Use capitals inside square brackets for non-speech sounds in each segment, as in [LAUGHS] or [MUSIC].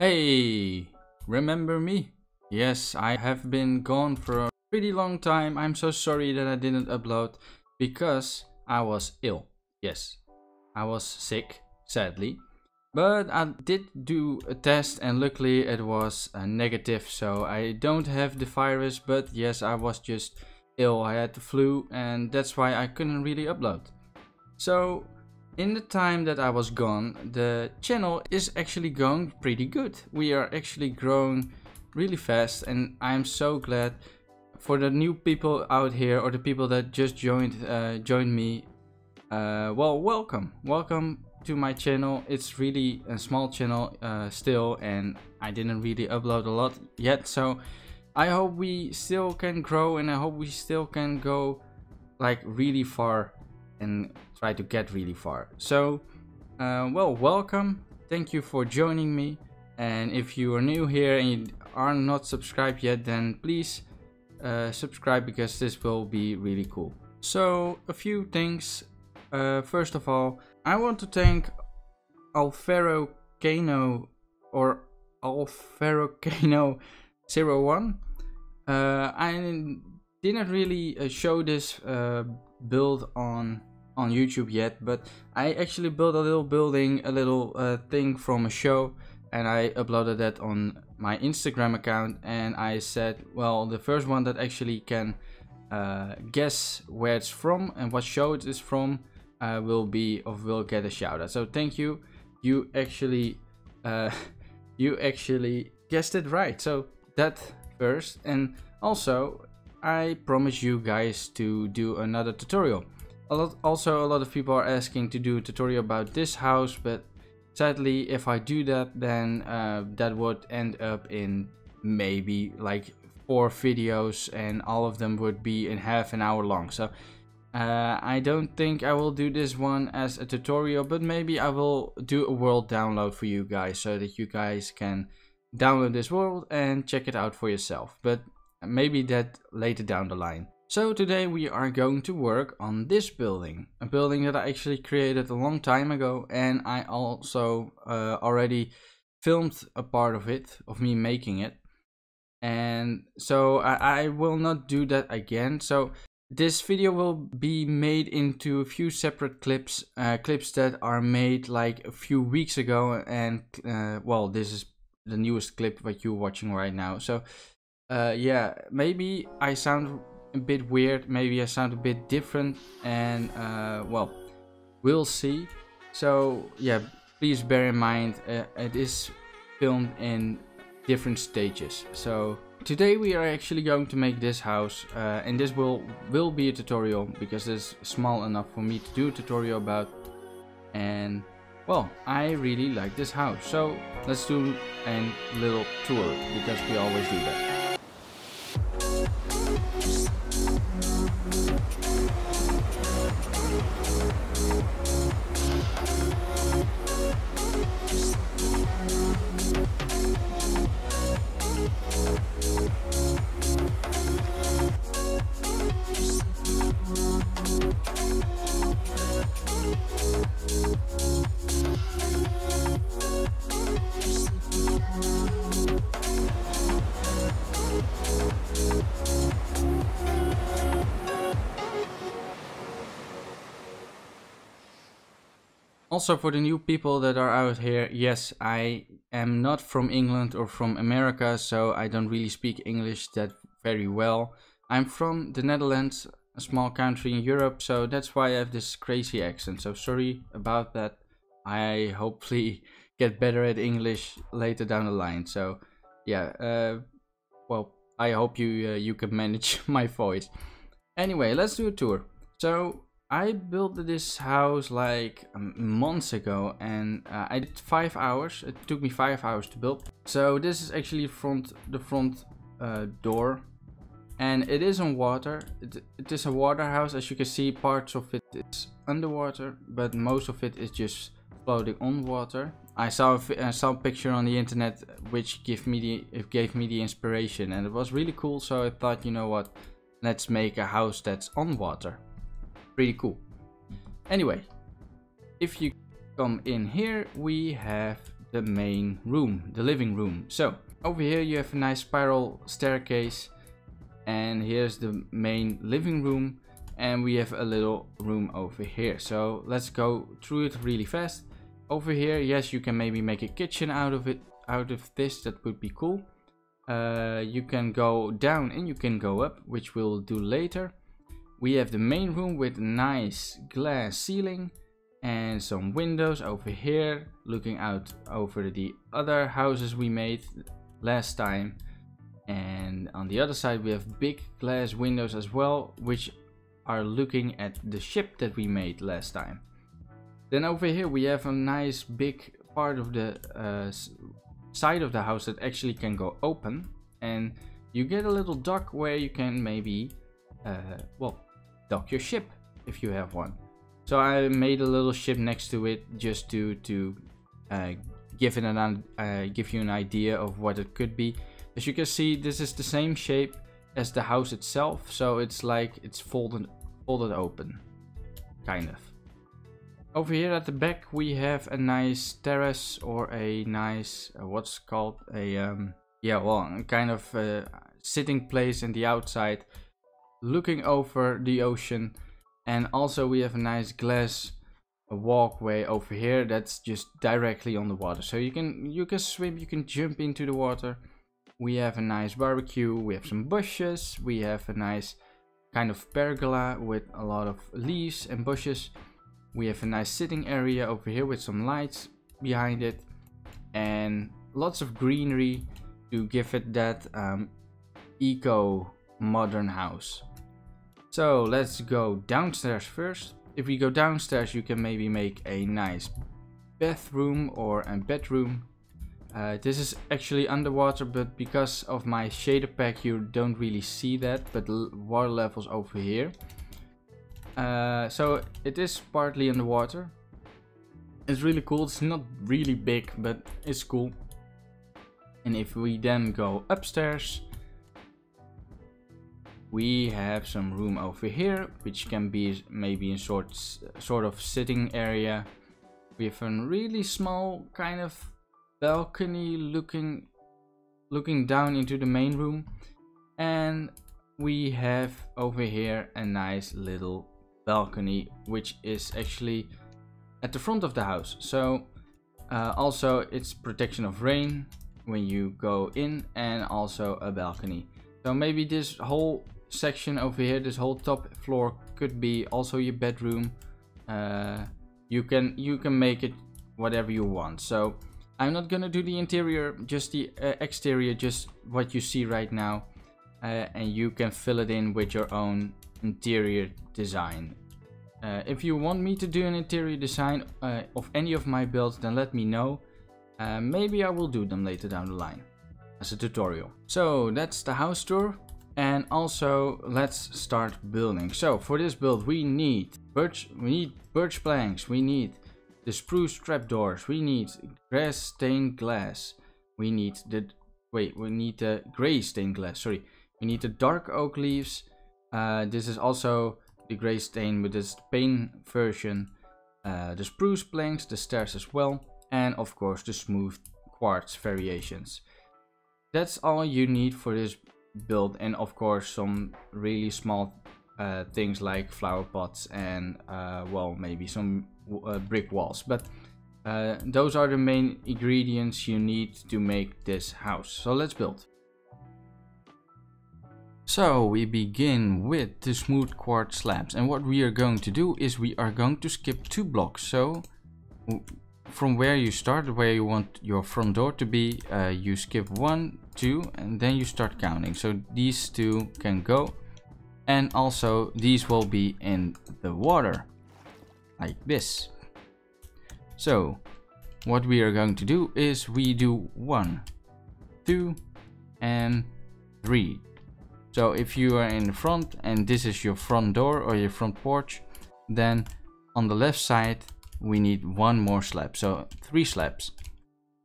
Hey, remember me? Yes, I have been gone for a pretty long time. I'm so sorry that I didn't upload because I was ill. Yes, I was sick, sadly. But I did do a test and luckily it was uh, negative so I don't have the virus but yes I was just ill. I had the flu and that's why I couldn't really upload. So in the time that I was gone the channel is actually going pretty good. We are actually growing really fast and I'm so glad for the new people out here or the people that just joined uh, joined me uh, well welcome welcome to my channel. It's really a small channel uh, still and I didn't really upload a lot yet. So I hope we still can grow and I hope we still can go like really far and try to get really far. So uh, well, welcome. Thank you for joining me. And if you are new here and you are not subscribed yet, then please uh, subscribe because this will be really cool. So a few things. Uh, first of all, I want to thank Alfero Kano or Alfero [LAUGHS] Kano 01. Uh, I didn't really uh, show this uh, build on on YouTube yet, but I actually built a little building, a little uh, thing from a show, and I uploaded that on my Instagram account. And I said, well, the first one that actually can uh, guess where it's from and what show it is from uh, will be or will get a shout out. So thank you. You actually, uh, [LAUGHS] you actually guessed it right. So that first, and also I promise you guys to do another tutorial. A lot, also a lot of people are asking to do a tutorial about this house, but sadly, if I do that, then uh, that would end up in maybe like four videos, and all of them would be in half an hour long. So uh, I don't think I will do this one as a tutorial, but maybe I will do a world download for you guys so that you guys can download this world and check it out for yourself. But maybe that later down the line. So today we are going to work on this building. A building that I actually created a long time ago and I also uh, already filmed a part of it, of me making it. And so I, I will not do that again. So this video will be made into a few separate clips, uh, clips that are made like a few weeks ago and uh, well this is the newest clip that you're watching right now. So uh, yeah, maybe I sound a bit weird, maybe I sound a bit different and uh, well, we'll see. So yeah, please bear in mind uh, it is filmed in different stages. So Today we are actually going to make this house uh, and this will will be a tutorial because it's small enough for me to do a tutorial about and well I really like this house so let's do a little tour because we always do that. Also for the new people that are out here, yes, I am not from England or from America, so I don't really speak English that very well. I'm from the Netherlands, a small country in Europe, so that's why I have this crazy accent. So sorry about that. I hopefully [LAUGHS] get better at English later down the line. So yeah, uh, well, I hope you uh, you can [LAUGHS] manage my voice. Anyway, let's do a tour. So I built this house like months ago and uh, I did five hours. It took me five hours to build. So this is actually front the front uh, door and it is on water. It, it is a water house. As you can see, parts of it is underwater, but most of it is just floating on water. I saw a, I saw a picture on the internet which gave me the gave me the inspiration and it was really cool. So I thought, you know what, let's make a house that's on water pretty cool. Anyway, if you come in here, we have the main room, the living room. So over here you have a nice spiral staircase and here's the main living room and we have a little room over here. So let's go through it really fast. Over here, yes, you can maybe make a kitchen out of it, out of this, that would be cool. Uh, you can go down and you can go up, which we'll do later. We have the main room with nice glass ceiling and some windows over here looking out over the other houses we made last time. And on the other side we have big glass windows as well which are looking at the ship that we made last time. Then over here we have a nice big part of the uh, side of the house that actually can go open. And you get a little dock where you can maybe uh, well dock your ship if you have one so I made a little ship next to it just to to uh, give it an uh, give you an idea of what it could be. As you can see, this is the same shape as the house itself, so it's like it's folded folded open, kind of. Over here at the back we have a nice terrace or a nice uh, what's called a um, yeah well kind of uh, sitting place in the outside, looking over the ocean. And also we have a nice glass walkway over here that's just directly on the water. So you can you can swim you can jump into the water. We have a nice barbecue we have some bushes we have a nice kind of pergola with a lot of leaves and bushes. We have a nice sitting area over here with some lights behind it and lots of greenery to give it that um, eco modern house so let's go downstairs first. If we go downstairs, you can maybe make a nice bathroom or a bedroom. Uh, this is actually underwater, but because of my shader pack, you don't really see that, but water levels over here. Uh, so it is partly underwater. It's really cool. It's not really big, but it's cool. And if we then go upstairs, we have some room over here which can be maybe a sort sort of sitting area we have a really small kind of balcony looking looking down into the main room. And we have over here a nice little balcony which is actually at the front of the house. So uh, also it's protection of rain when you go in and also a balcony. So maybe this whole section over here, this whole top floor could be also your bedroom. Uh, you can you can make it whatever you want. So I'm not gonna do the interior, just the uh, exterior, just what you see right now. Uh, and you can fill it in with your own interior design. Uh, if you want me to do an interior design uh, of any of my builds, then let me know. Uh, maybe I will do them later down the line as a tutorial. So that's the house tour. And also, let's start building. So for this build, we need birch, we need birch planks, we need the spruce trapdoors, we need grass stained glass, we need the wait, we need the gray stained glass. Sorry, we need the dark oak leaves. Uh, this is also the gray stain with this paint version. Uh, the spruce planks, the stairs as well, and of course the smooth quartz variations. That's all you need for this build and of course some really small uh, things like flower pots and uh, well maybe some uh, brick walls. But uh, those are the main ingredients you need to make this house. So let's build. So we begin with the smooth quartz slabs and what we are going to do is we are going to skip two blocks. So from where you start, where you want your front door to be, uh, you skip one, two, and then you start counting. So these two can go. And also these will be in the water, like this. So what we are going to do is we do one, two, and three. So if you are in the front and this is your front door or your front porch, then on the left side we need one more slab, so three slabs.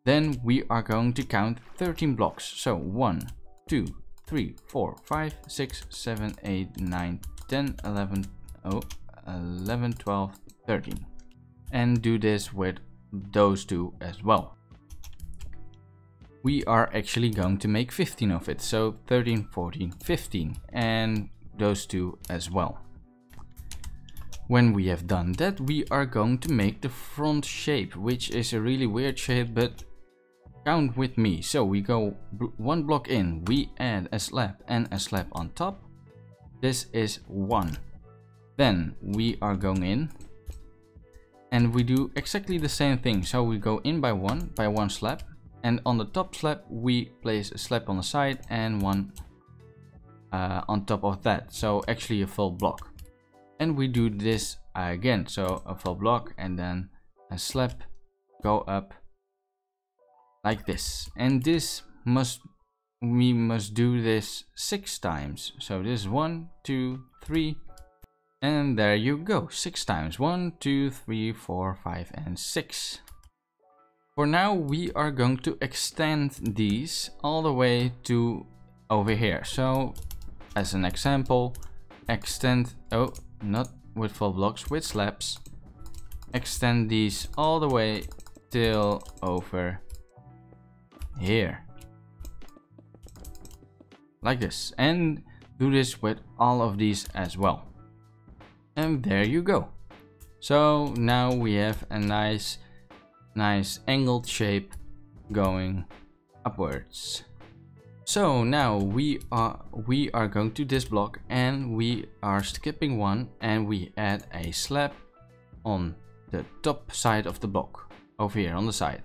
Then we are going to count 13 blocks. So 1, 2, 3, 4, 5, 6, 7, 8, 9, 10, 11, oh, 11, 12, 13. And do this with those two as well. we are actually going to make 15 of it. So 13, 14, 15 and those two as well. When we have done that, we are going to make the front shape, which is a really weird shape, but count with me. So we go one block in, we add a slab and a slab on top. This is one. Then we are going in and we do exactly the same thing. So we go in by one, by one slab and on the top slab we place a slab on the side and one uh, on top of that. So actually a full block and we do this again so a full block and then a slab go up like this. And this must we must do this six times. So this is one two three and there you go. Six times. One two three four five and six. For now we are going to extend these all the way to over here. So as an example extend oh not with full blocks, with slabs. Extend these all the way till over here. Like this. And do this with all of these as well. And there you go. So now we have a nice, nice angled shape going upwards. So now we are we are going to this block and we are skipping one and we add a slab on the top side of the block over here on the side.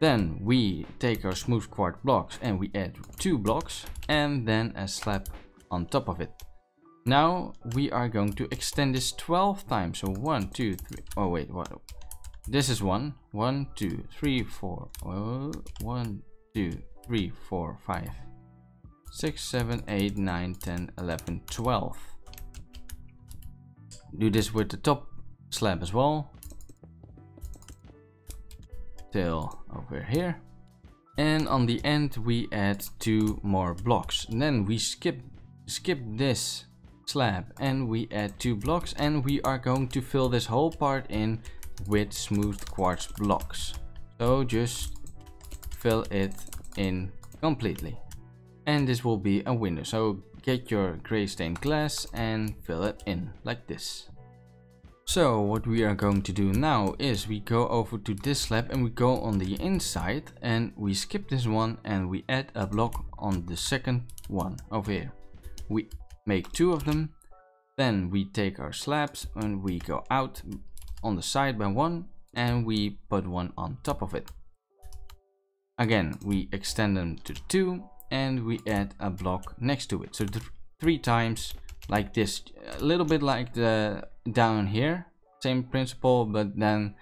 Then we take our smooth quartz blocks and we add two blocks and then a slab on top of it. Now we are going to extend this 12 times. So one, two, three. Oh wait, what? This is one, one, two, three, four. Oh, one, two, 3, 4, 5, 6, 7, 8, 9, 10, 11, 12. Do this with the top slab as well. Till over here. And on the end we add two more blocks. And then we skip skip this slab and we add two blocks and we are going to fill this whole part in with smooth quartz blocks. So just fill it in completely. And this will be a window. So get your gray stained glass and fill it in like this. So what we are going to do now is we go over to this slab and we go on the inside and we skip this one and we add a block on the second one over here. We make two of them. Then we take our slabs and we go out on the side by one and we put one on top of it. Again, we extend them to 2 and we add a block next to it. So th three times like this, a little bit like the down here, same principle, but then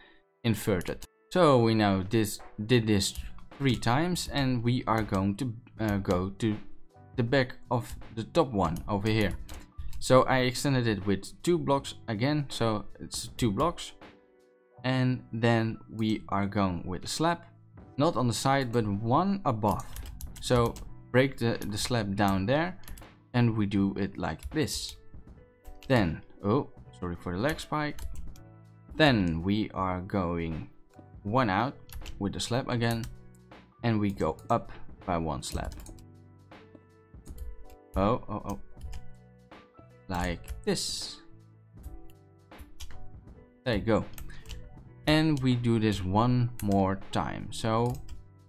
inverted. So we now this did this three times and we are going to uh, go to the back of the top one over here. So I extended it with two blocks again, so it's two blocks. And then we are going with a slab not on the side but one above so break the, the slab down there and we do it like this then oh sorry for the leg spike. Then we are going one out with the slab again and we go up by one slab. Oh oh oh. Like this. There you go. And we do this one more time. So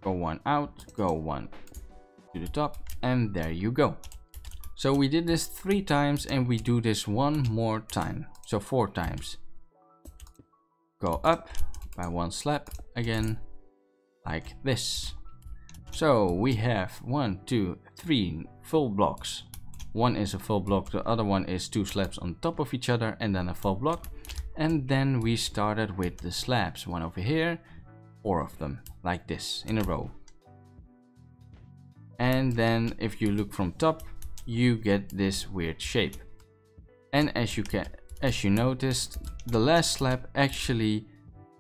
go one out go one to the top and there you go so we did this three times and we do this one more time. So four times. Go up by one slab again like this. So we have one two three full blocks. One is a full block the other one is two slabs on top of each other and then a full block. And then we started with the slabs one over here four of them like this in a row. And then if you look from top you get this weird shape and as you can as you noticed the last slab actually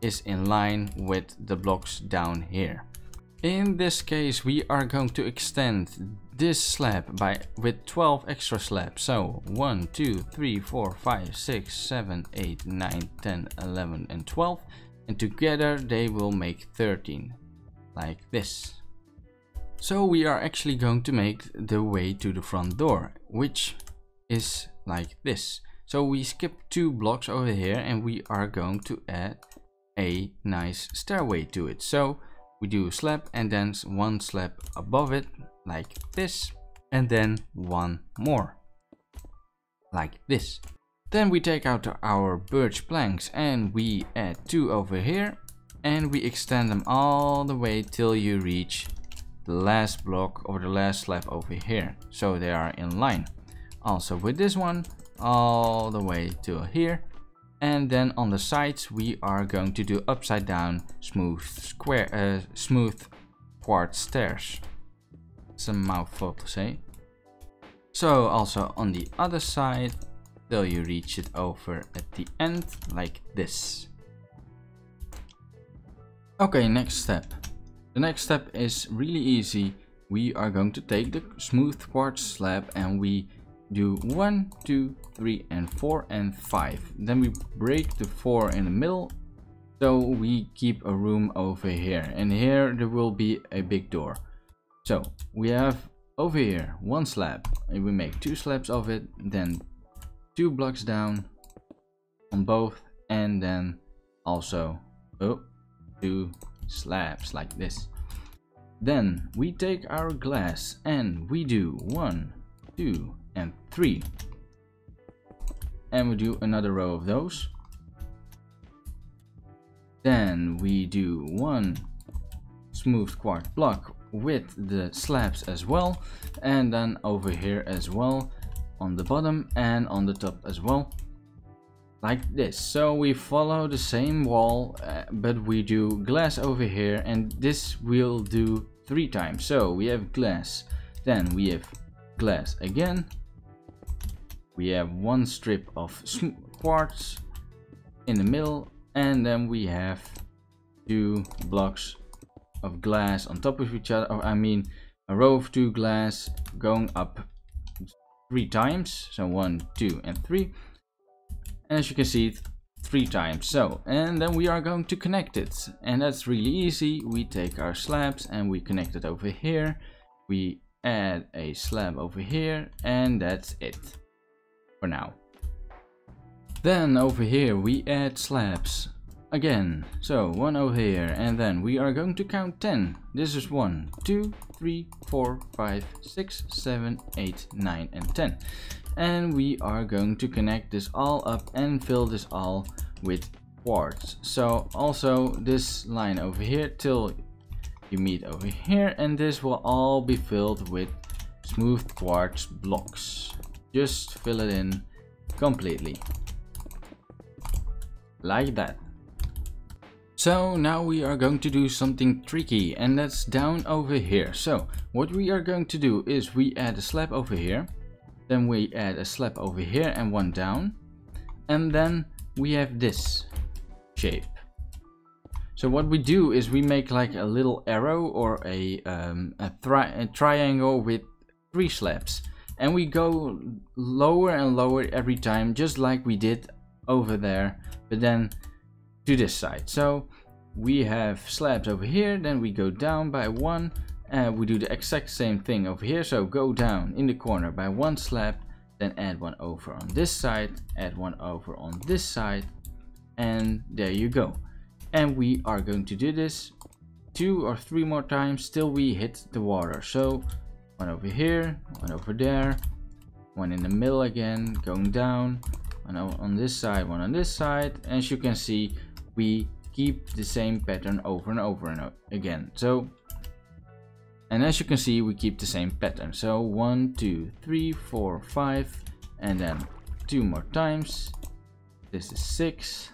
is in line with the blocks down here in this case we are going to extend this slab by with 12 extra slabs. So 1, 2, 3, 4, 5, 6, 7, 8, 9, 10, 11 and 12. And together they will make 13. Like this. So we are actually going to make the way to the front door, which is like this. So we skip two blocks over here and we are going to add a nice stairway to it. So we do a slab and then one slab above it like this and then one more like this. Then we take out our birch planks and we add two over here and we extend them all the way till you reach the last block or the last slab over here so they are in line. Also with this one all the way to here and then on the sides we are going to do upside down smooth square uh, smooth quartz stairs. It's a mouthful to say. So also on the other side till you reach it over at the end like this. Okay, next step. The next step is really easy. We are going to take the smooth quartz slab and we do 1, 2, 3 and 4 and 5. Then we break the 4 in the middle so we keep a room over here and here there will be a big door. So we have over here one slab and we make two slabs of it then two blocks down on both and then also oh, two slabs like this. Then we take our glass and we do one, two and three. And we do another row of those. Then we do one smooth quartz block with the slabs as well and then over here as well on the bottom and on the top as well like this. So we follow the same wall uh, but we do glass over here and this we'll do three times. So we have glass then we have glass again. We have one strip of quartz in the middle and then we have two blocks of glass on top of each other. Or I mean a row of two glass going up three times. So one two and three as you can see three times. So and then we are going to connect it. And that's really easy. We take our slabs and we connect it over here. We add a slab over here and that's it for now. Then over here we add slabs again. So one over here and then we are going to count 10 this is one two three four five six seven eight nine and 10 and we are going to connect this all up and fill this all with quartz so also this line over here till you meet over here and this will all be filled with smooth quartz blocks just fill it in completely like that so now we are going to do something tricky and that's down over here. So what we are going to do is we add a slab over here. Then we add a slab over here and one down. And then we have this shape. So what we do is we make like a little arrow or a, um, a, a triangle with three slabs. And we go lower and lower every time just like we did over there. But then to this side. So we have slabs over here, then we go down by one and we do the exact same thing over here. So go down in the corner by one slab, then add one over on this side, add one over on this side, and there you go. And we are going to do this two or three more times till we hit the water. So one over here, one over there, one in the middle again, going down, one on this side, one on this side. As you can see, we keep the same pattern over and over and again. So, and as you can see, we keep the same pattern. So one, two, three, four, five, and then two more times. This is six.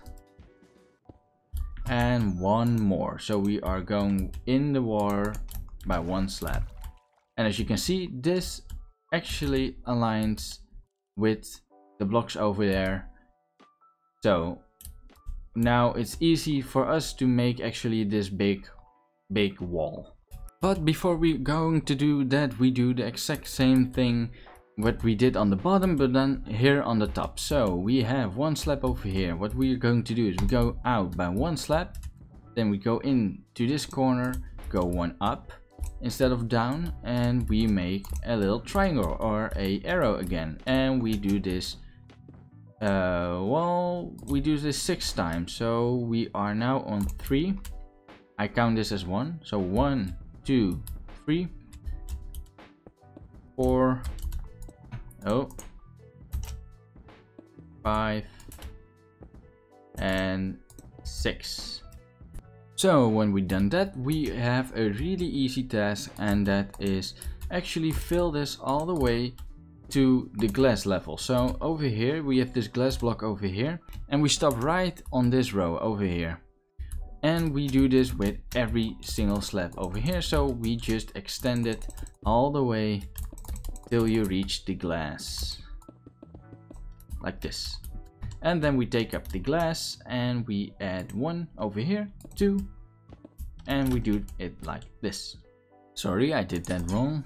And one more. So we are going in the water by one slab. And as you can see, this actually aligns with the blocks over there. So now it's easy for us to make actually this big, big wall. But before we going to do that, we do the exact same thing what we did on the bottom, but then here on the top. So we have one slab over here. What we're going to do is we go out by one slab, then we go in to this corner, go one up, instead of down and we make a little triangle or a arrow again and we do this uh, well we do this six times so we are now on three I count this as one so one two three four oh five and six so when we done that, we have a really easy task and that is actually fill this all the way to the glass level. So over here we have this glass block over here and we stop right on this row over here. And we do this with every single slab over here. So we just extend it all the way till you reach the glass. Like this. And then we take up the glass and we add one over here, two, and we do it like this. Sorry, I did that wrong.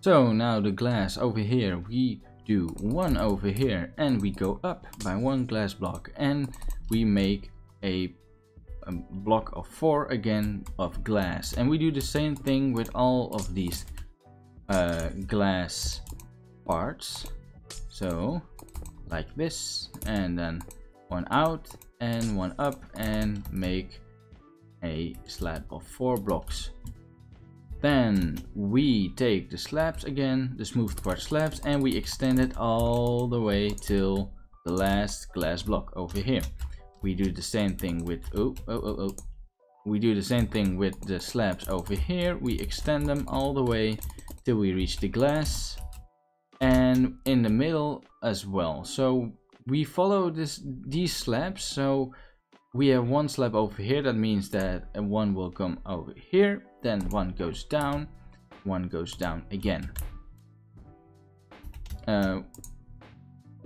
So now the glass over here, we do one over here and we go up by one glass block and we make a, a block of four again of glass. And we do the same thing with all of these uh, glass parts. So like this and then one out and one up and make a slab of four blocks. Then we take the slabs again, the smooth quartz slabs, and we extend it all the way till the last glass block over here. We do the same thing with oh oh oh oh. We do the same thing with the slabs over here. We extend them all the way till we reach the glass and in the middle as well. So we follow this these slabs. So we have one slab over here. That means that one will come over here. Then one goes down. One goes down again. Uh,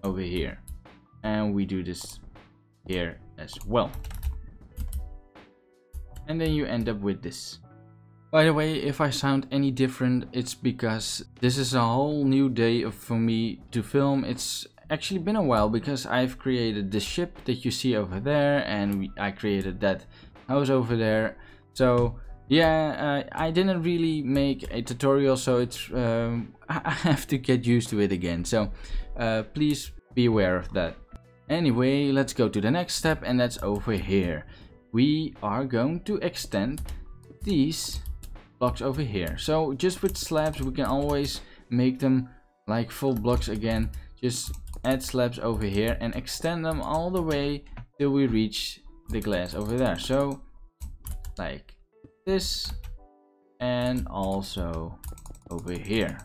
over here. And we do this here as well. And then you end up with this. By the way, if I sound any different, it's because this is a whole new day for me to film. It's actually been a while because I've created the ship that you see over there and we, I created that house over there. So yeah, uh, I didn't really make a tutorial, so it's um, [LAUGHS] I have to get used to it again. So uh, please be aware of that. Anyway, let's go to the next step and that's over here. We are going to extend these blocks over here. So just with slabs we can always make them like full blocks again. Just add slabs over here and extend them all the way till we reach the glass over there. So like this and also over here.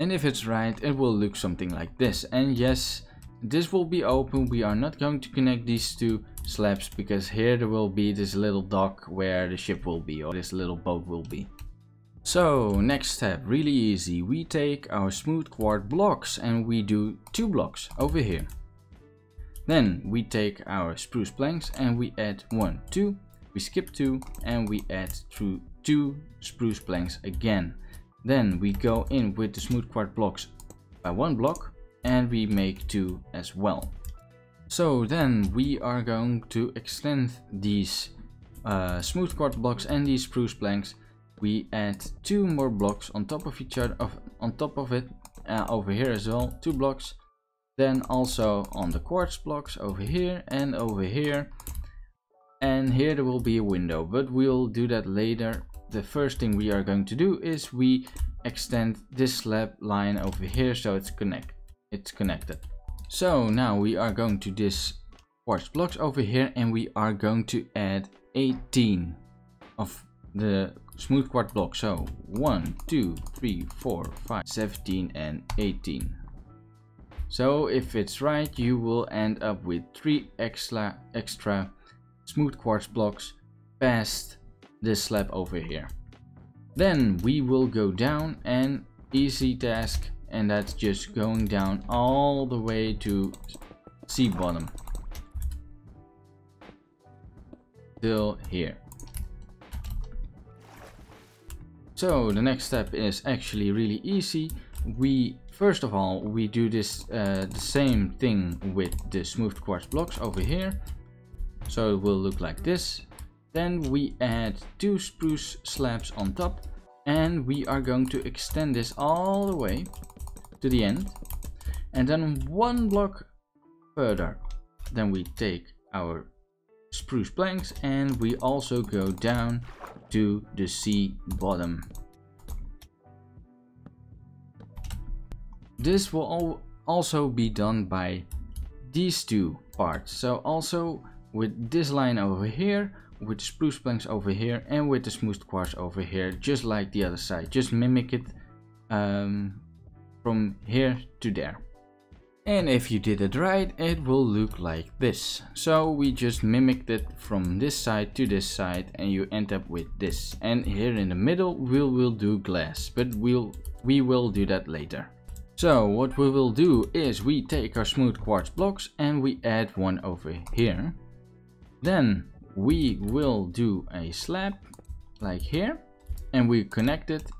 And if it's right, it will look something like this. And yes, this will be open. We are not going to connect these two slabs because here there will be this little dock where the ship will be or this little boat will be. So next step, really easy. We take our smooth quartz blocks and we do two blocks over here. Then we take our spruce planks and we add one, two. We skip two and we add through two spruce planks again. Then we go in with the smooth quartz blocks by one block and we make two as well. So then we are going to extend these uh, smooth quartz blocks and these spruce planks. We add two more blocks on top of each other of, on top of it uh, over here as well two blocks. Then also on the quartz blocks over here and over here. And here there will be a window but we'll do that later. The first thing we are going to do is we extend this slab line over here so it's connect it's connected so now we are going to this quartz blocks over here and we are going to add 18 of the smooth quartz block. So 1, 2, 3, 4, 5, 17 and 18. So if it's right, you will end up with 3 extra, extra smooth quartz blocks past this slab over here. Then we will go down and easy task and that's just going down all the way to sea bottom till here So the next step is actually really easy. We first of all we do this uh, the same thing with the smooth quartz blocks over here. So it will look like this. Then we add two spruce slabs on top and we are going to extend this all the way to the end. And then one block further, then we take our spruce planks and we also go down to the sea bottom. This will also be done by these two parts. So also with this line over here, with spruce planks over here and with the smooth quartz over here, just like the other side. Just mimic it um, from here to there. And if you did it right, it will look like this. So we just mimicked it from this side to this side and you end up with this. And here in the middle, we will do glass, but we'll, we will do that later. So what we will do is we take our smooth quartz blocks and we add one over here. Then we will do a slab like here and we connect it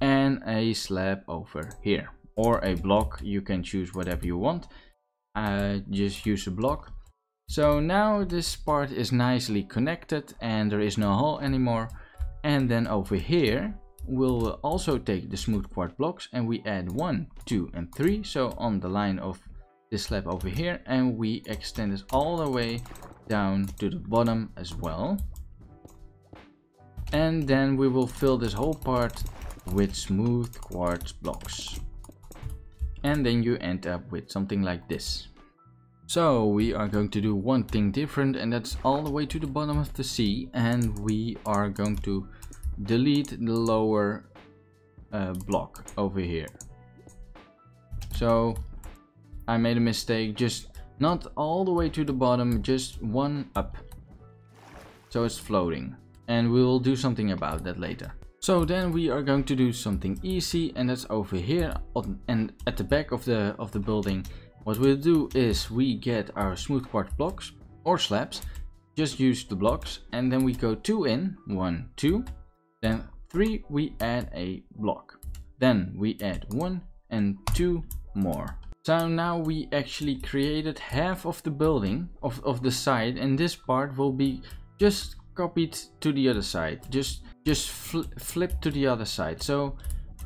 and a slab over here or a block you can choose whatever you want uh, just use a block so now this part is nicely connected and there is no hole anymore and then over here we'll also take the smooth quartz blocks and we add one, two and three. So on the line of this slab over here and we extend this all the way down to the bottom as well. And then we will fill this whole part with smooth quartz blocks. And then you end up with something like this. So we are going to do one thing different and that's all the way to the bottom of the sea and we are going to delete the lower uh, block over here. So I made a mistake, just not all the way to the bottom, just one up. So it's floating and we will do something about that later. So then we are going to do something easy and that's over here on, and at the back of the of the building. What we'll do is we get our smooth quartz blocks or slabs, just use the blocks and then we go two in, one, two, then 3 we add a block. Then we add 1 and 2 more. So now we actually created half of the building of, of the side and this part will be just copied to the other side. Just just fl flip to the other side. So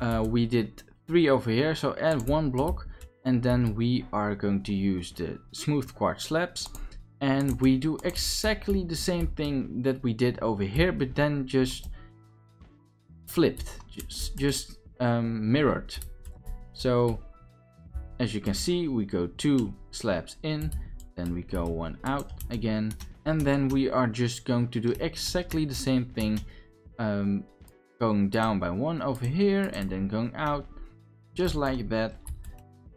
uh, we did 3 over here so add one block and then we are going to use the smooth quartz slabs and we do exactly the same thing that we did over here but then just flipped, just, just um, mirrored. So as you can see, we go two slabs in, then we go one out again, and then we are just going to do exactly the same thing, um, going down by one over here and then going out, just like that.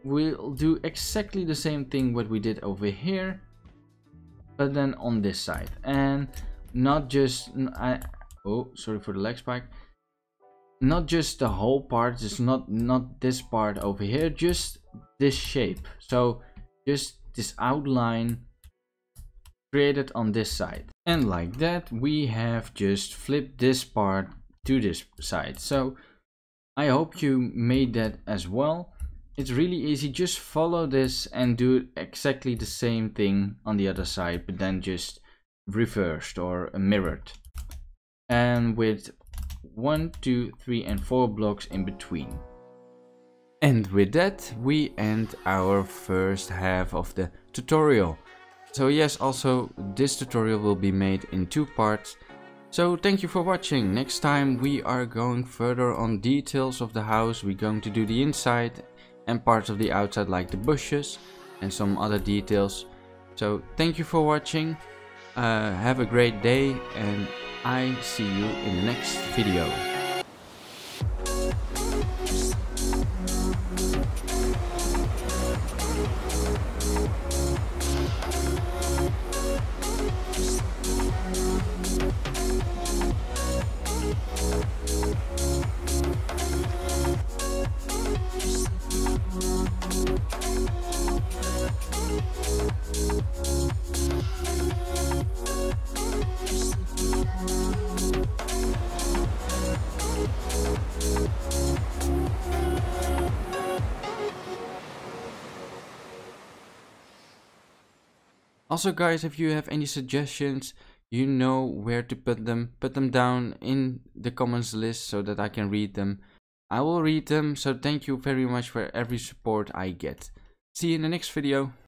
We'll do exactly the same thing what we did over here, but then on this side, and not just I. Oh, sorry for the leg spike not just the whole part just not not this part over here just this shape so just this outline created on this side. And like that we have just flipped this part to this side. So i hope you made that as well. It's really easy. Just follow this and do exactly the same thing on the other side but then just reversed or mirrored. And with 1, 2, 3 and 4 blocks in between. And with that we end our first half of the tutorial. So yes, also this tutorial will be made in two parts. So thank you for watching. Next time we are going further on details of the house. We're going to do the inside and parts of the outside like the bushes and some other details. So thank you for watching. Uh, have a great day and I see you in the next video. Also guys, if you have any suggestions, you know where to put them. Put them down in the comments list so that I can read them. I will read them, so thank you very much for every support I get. See you in the next video.